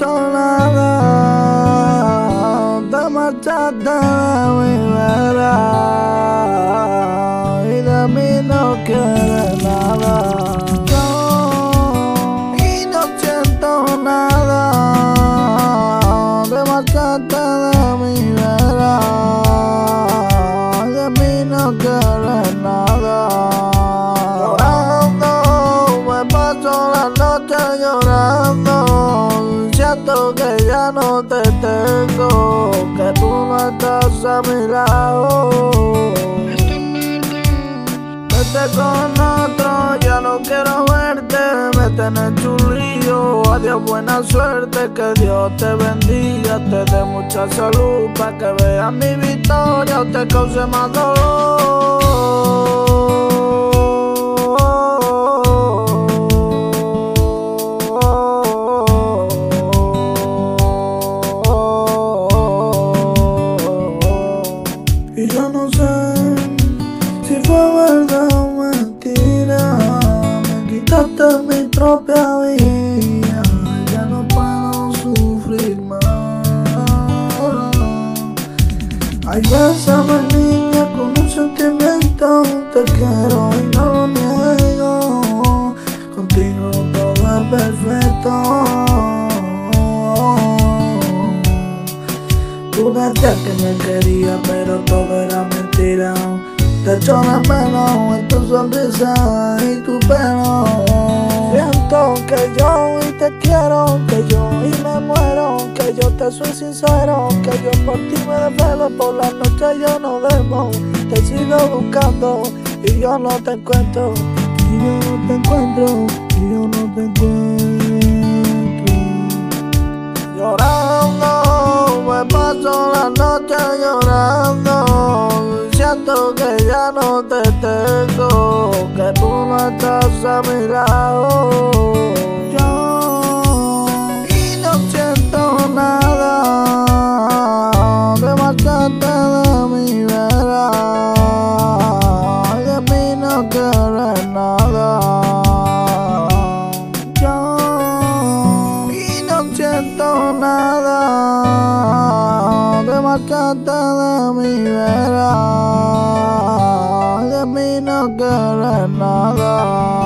siento nada, de marcharte te tengo, que tú no estás a mi lado. Vete con otro, ya no quiero verte, me tenés chulillo. Adiós, buena suerte, que Dios te bendiga, te dé mucha salud, para que veas mi victoria te cause más dolor. Propia vida. Ya no puedo sufrir más. Ay, bésame niña con un sentimiento. Te quiero y no lo niego. Contigo todo es perfecto. Tú decías que me quería, pero todo era mentira. Te echo de menos en tu sonrisa y tu pelo. Que yo y te quiero, que yo y me muero, que yo te soy sincero, que yo por ti me desvelo, por la noche yo no debo. Te sigo buscando y yo no te encuentro, y yo no te encuentro, y yo no te encuentro. Llorando, me paso la noche llorando. Siento que ya no te tengo, que tú no estás a mi lado. Te marchaste de mi vera. De mí no quieres nada. Yo y no siento nada, te marcaste de mi vera, de mí no quieres nada.